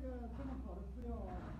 这个这么好的资料啊